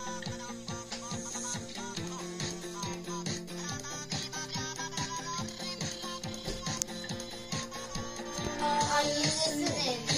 Are you listening.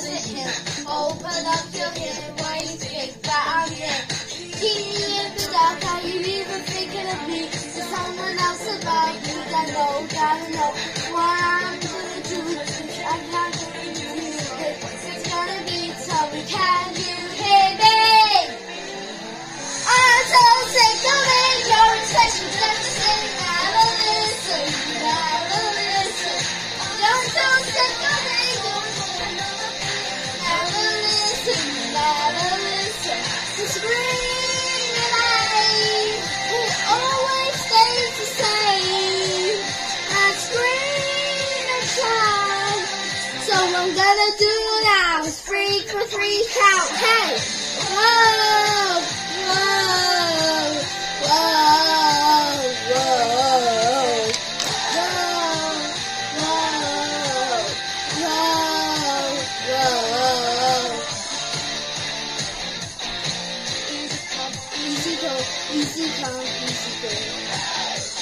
doesn't. Open up your head while you think that I'm here. Keep me in the dark, are you even thinking of me? Is someone else about you? I know, gotta know. do now is three for three count. Hey! Whoa! Whoa! Whoa! Whoa! Whoa! Whoa! Whoa! Whoa! Easy go, easy go, easy go.